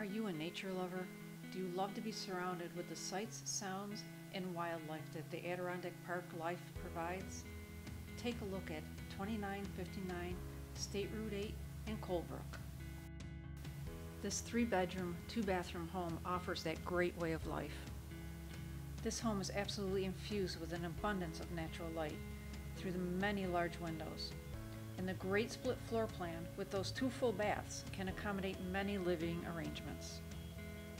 Are you a nature lover? Do you love to be surrounded with the sights, sounds, and wildlife that the Adirondack Park Life provides? Take a look at 2959 State Route 8 in Cold Brook. This three bedroom, two bathroom home offers that great way of life. This home is absolutely infused with an abundance of natural light through the many large windows. And the great split floor plan with those two full baths can accommodate many living arrangements.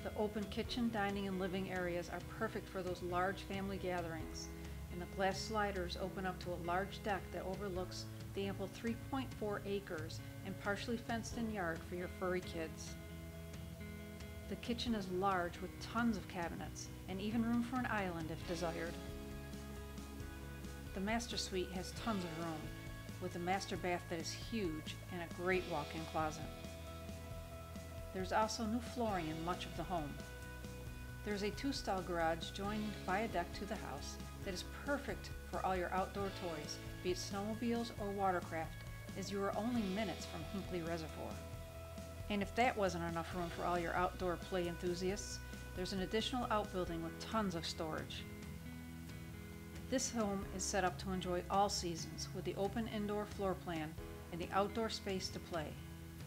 The open kitchen, dining, and living areas are perfect for those large family gatherings, and the glass sliders open up to a large deck that overlooks the ample 3.4 acres and partially fenced in yard for your furry kids. The kitchen is large with tons of cabinets and even room for an island if desired. The master suite has tons of room with a master bath that is huge and a great walk-in closet. There's also new flooring in much of the home. There's a two-stall garage joined by a deck to the house that is perfect for all your outdoor toys, be it snowmobiles or watercraft, as you are only minutes from Hinckley Reservoir. And if that wasn't enough room for all your outdoor play enthusiasts, there's an additional outbuilding with tons of storage. This home is set up to enjoy all seasons with the open indoor floor plan and the outdoor space to play.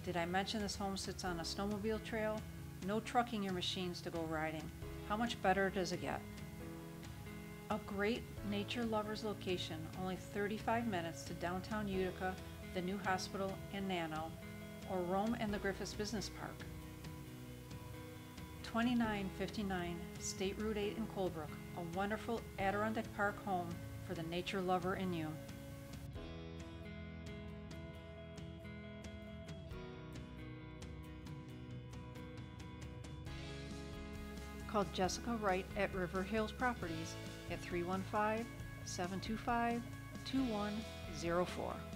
Did I mention this home sits on a snowmobile trail? No trucking your machines to go riding. How much better does it get? A great nature lover's location, only 35 minutes to downtown Utica, the new hospital, and Nano, or Rome and the Griffiss Business Park. 2959 State Route 8 in Cold Brook, a wonderful Adirondack Park home for the nature lover in you. Call Jessica Wright at River Hills Properties at 315 725 2104.